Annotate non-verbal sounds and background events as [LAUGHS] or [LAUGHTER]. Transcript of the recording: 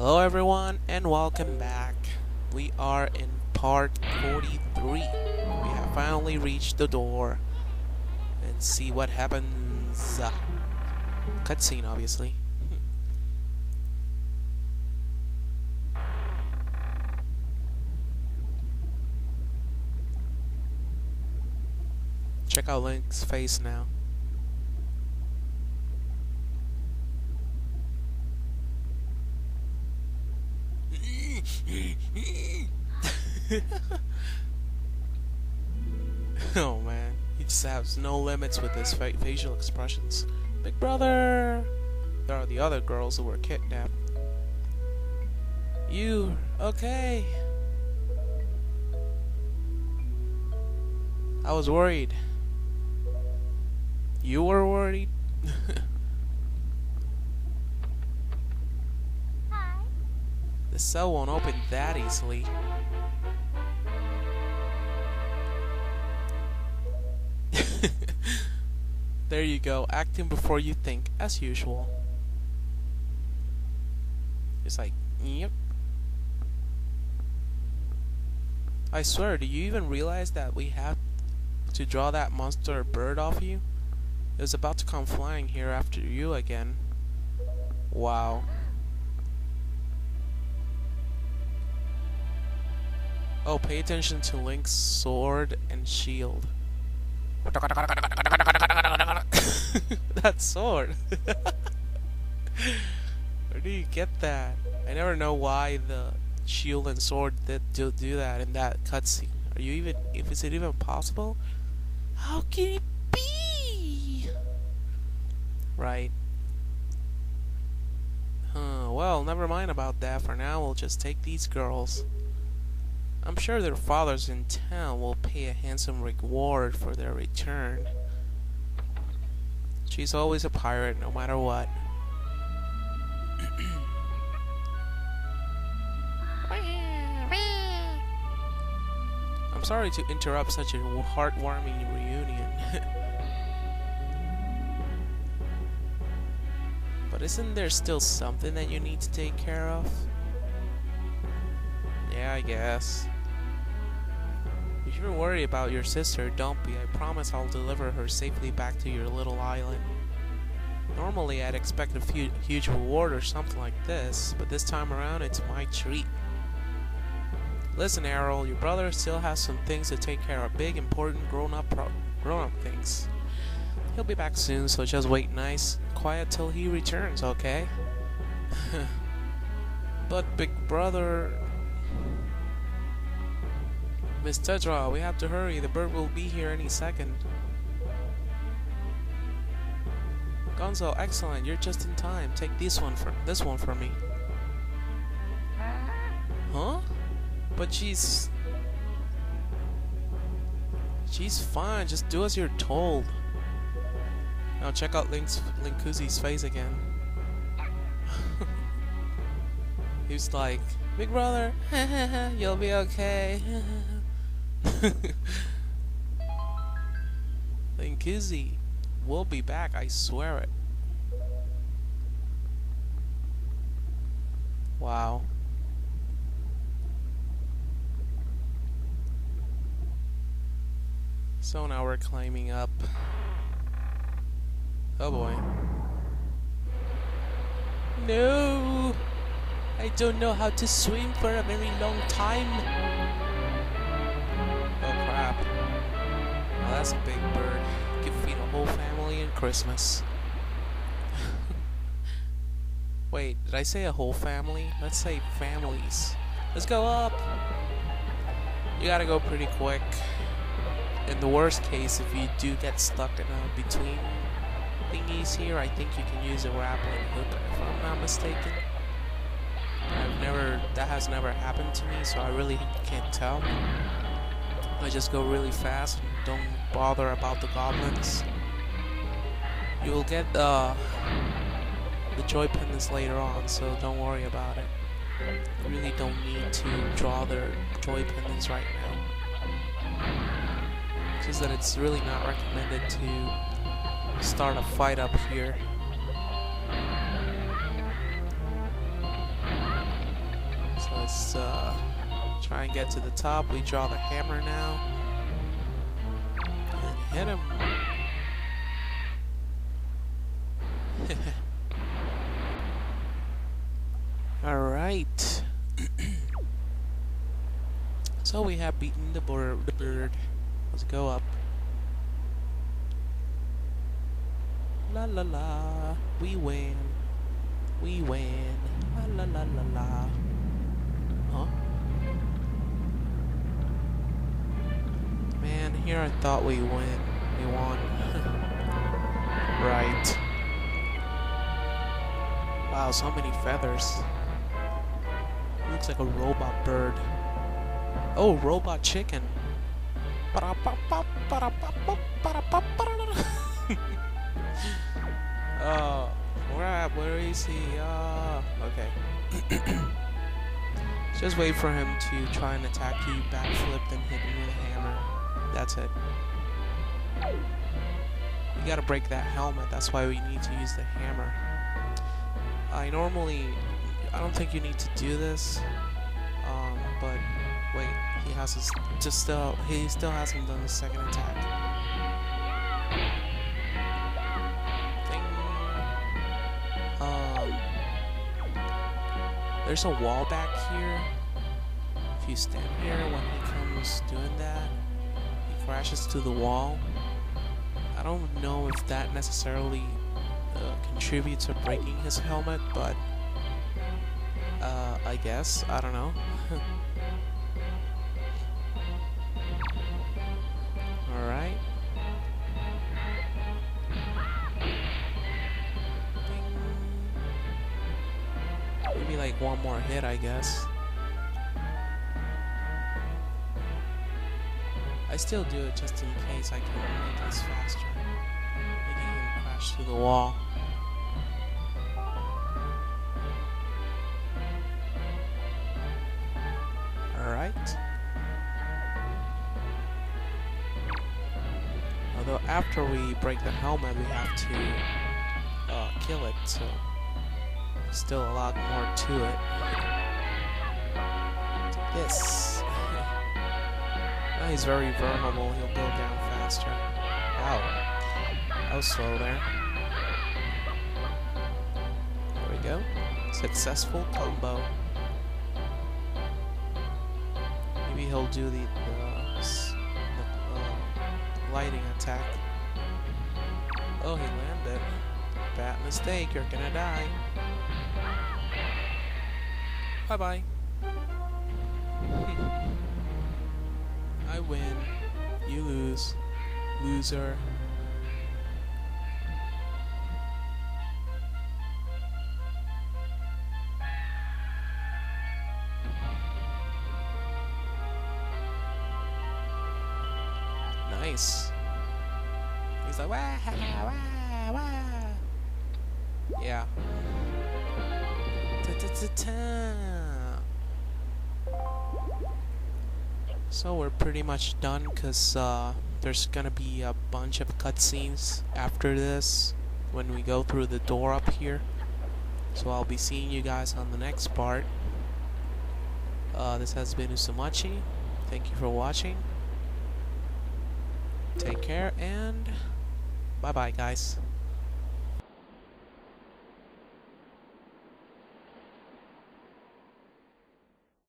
Hello everyone and welcome back. We are in part 43. We have finally reached the door and see what happens. Cutscene obviously. Check out Link's face now. [LAUGHS] oh man, he just has no limits with his fa facial expressions. Big brother! There are the other girls who were kidnapped. You, okay? I was worried. You were worried? [LAUGHS] The cell won't open that easily. [LAUGHS] there you go, acting before you think, as usual. It's like, yep. I swear, do you even realize that we have to draw that monster bird off you? It was about to come flying here after you again. Wow. Oh, pay attention to Link's sword and shield. [LAUGHS] that sword. [LAUGHS] Where do you get that? I never know why the shield and sword did do, do that in that cutscene. Are you even? If is it even possible? How can it be? Right. Huh. Well, never mind about that. For now, we'll just take these girls. I'm sure their fathers in town will pay a handsome reward for their return. She's always a pirate, no matter what. [COUGHS] I'm sorry to interrupt such a heartwarming reunion. [LAUGHS] but isn't there still something that you need to take care of? Yeah, I guess. You're worried about your sister, don't be. I promise I'll deliver her safely back to your little island. Normally, I'd expect a few, huge reward or something like this, but this time around, it's my treat. Listen, Aryll, your brother still has some things to take care of. Big, important, grown-up grown-up things. He'll be back soon, so just wait nice quiet till he returns, okay? [LAUGHS] but, big brother, Miss Tetra, we have to hurry. The bird will be here any second. Gonzo, excellent. You're just in time. Take this one for this one for me. Huh? But she's she's fine. Just do as you're told. Now check out Link's Linkuzi's face again. [LAUGHS] He's like, Big brother, [LAUGHS] you'll be okay. [LAUGHS] [LAUGHS] Linkizzy will be back, I swear it. Wow. So now we're climbing up. Oh boy. No! I don't know how to swim for a very long time. That's a big bird. You can feed a whole family in Christmas. [LAUGHS] Wait, did I say a whole family? Let's say families. Let's go up! You gotta go pretty quick. In the worst case, if you do get stuck in a between thingies here, I think you can use a grappling hook, if I'm not mistaken. I've never, that has never happened to me, so I really can't tell. I just go really fast and don't bother about the goblins. You will get uh, the joy pendants later on, so don't worry about it. You really don't need to draw their joy pendants right now. Just that it's really not recommended to start a fight up here. So let's uh, try and get to the top. We draw the hammer now. And hit him. [LAUGHS] Alright. [CLEARS THROAT] so we have beaten the bird. Let's go up. La la la. We win. We win. La la la la la. Huh? Here I thought we win. We won. [LAUGHS] right. Wow, so many feathers. Looks like a robot bird. Oh, robot chicken. oh, [LAUGHS] crap, where is he? Uh, okay. [COUGHS] Just wait for him to try and attack you, backflip, then hit him with a hammer. That's it. You gotta break that helmet, that's why we need to use the hammer. I normally, I don't think you need to do this, um, but wait, he has his, just still, he still hasn't done the second attack. Um, there's a wall back here. If you stand here when he comes doing that, crashes to the wall. I don't know if that necessarily uh, contribute to breaking his helmet, but uh, I guess I don't know. [LAUGHS] All right. Maybe like one more hit, I guess. I still do it just in case I can make this faster. Making him crash through the wall. Alright. Although after we break the helmet we have to uh, kill it, so still a lot more to it. Take this. He's very vulnerable, he'll go down faster. Wow. That was slow there. There we go. Successful combo. Maybe he'll do the, the, the uh, lighting attack. Oh, he landed. Bad mistake, you're gonna die. Bye bye. [LAUGHS] I win. You lose. Loser. Nice. He's like, wah, wah, wah. Yeah. Ta So we're pretty much done because uh, there's gonna be a bunch of cutscenes after this when we go through the door up here. So I'll be seeing you guys on the next part. Uh, this has been Uzimachi. Thank you for watching. Take care and bye bye guys.